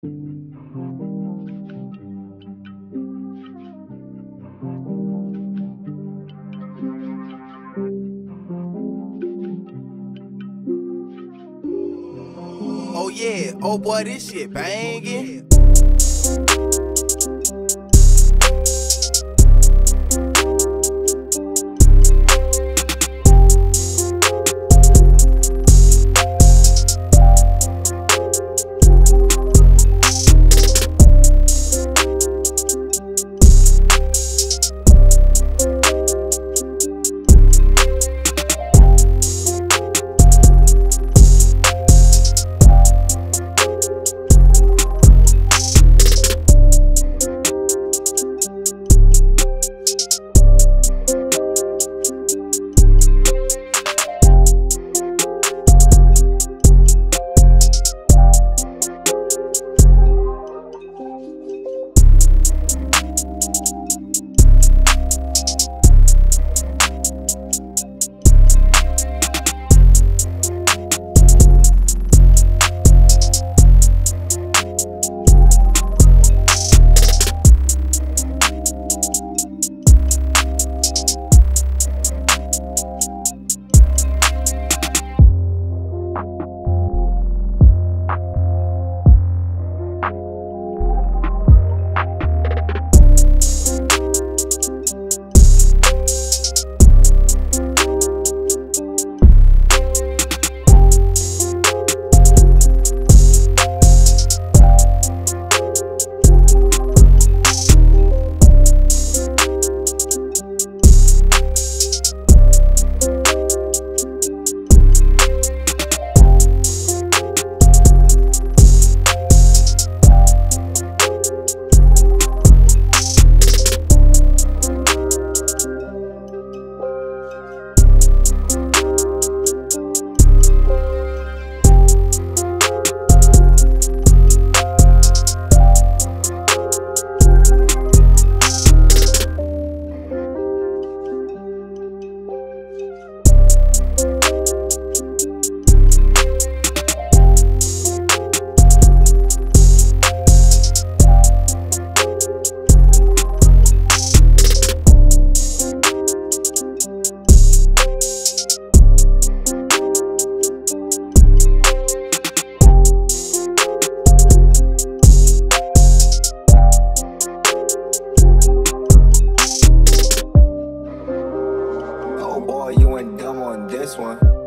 Oh yeah, oh boy, this shit banging. this one.